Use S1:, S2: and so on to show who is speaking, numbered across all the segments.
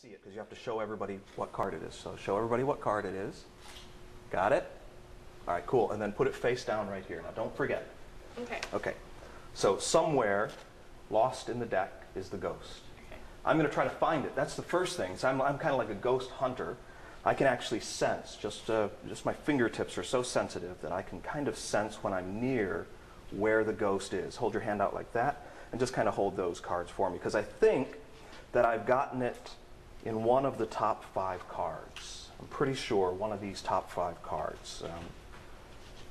S1: see it because you have to show everybody what card it is. So show everybody what card it is. Got it? All right, cool. And then put it face down right here. Now don't forget.
S2: Okay.
S1: Okay. So somewhere lost in the deck is the ghost. Okay. I'm going to try to find it. That's the first thing. So I'm, I'm kind of like a ghost hunter. I can actually sense, just, uh, just my fingertips are so sensitive that I can kind of sense when I'm near where the ghost is. Hold your hand out like that and just kind of hold those cards for me because I think that I've gotten it in one of the top five cards. I'm pretty sure one of these top five cards. Um,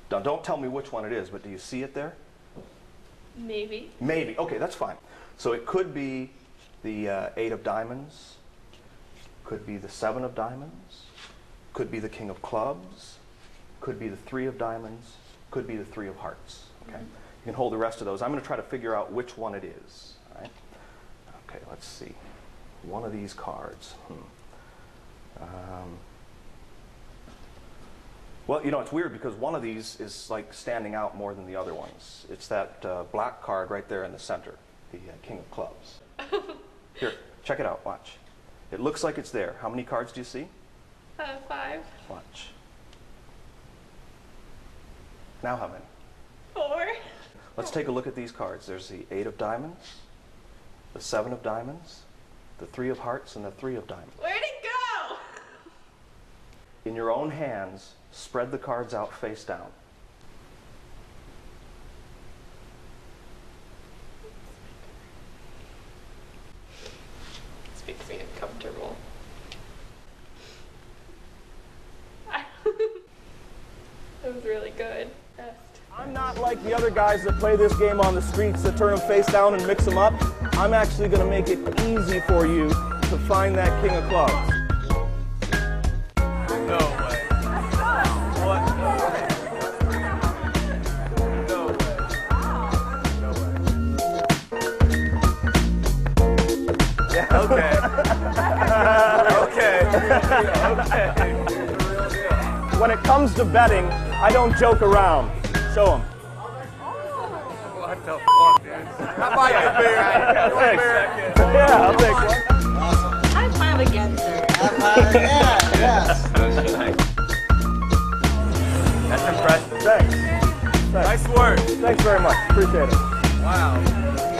S1: don't, don't tell me which one it is, but do you see it there?
S2: Maybe.
S1: Maybe. Okay, that's fine. So it could be the uh, eight of diamonds, could be the seven of diamonds, could be the king of clubs, could be the three of diamonds, could be the three of hearts. Okay, you can hold the rest of those. I'm going to try to figure out which one it is. All right. Okay, let's see. One of these cards. Hmm. Um, well, you know, it's weird because one of these is like standing out more than the other ones. It's that uh, black card right there in the center, the uh, King of Clubs. Here, check it out. Watch. It looks like it's there. How many cards do you see?
S2: Uh, five.
S1: Watch. Now how many?
S2: Four.
S1: Let's take a look at these cards. There's the eight of diamonds, the seven of diamonds, the three of hearts, and the three of diamonds.
S2: Where'd it go?
S1: In your own hands, spread the cards out face down.
S2: This makes me uncomfortable. that was really good.
S3: I'm not like the other guys that play this game on the streets that turn them face down and mix them up. I'm actually going to make it easy for you to find that king of clubs.
S4: No way. What? No way. No way. Okay. okay. Okay.
S3: When it comes to betting, I don't joke around. Show them.
S4: What the fuck, dude? How about you, Bear? You want Bear?
S3: Yeah, I'll take one.
S5: High five again, sir. yeah, yes.
S4: That's impressive.
S3: Thanks.
S4: Nice work.
S3: Thanks very much. Appreciate it.
S4: Wow.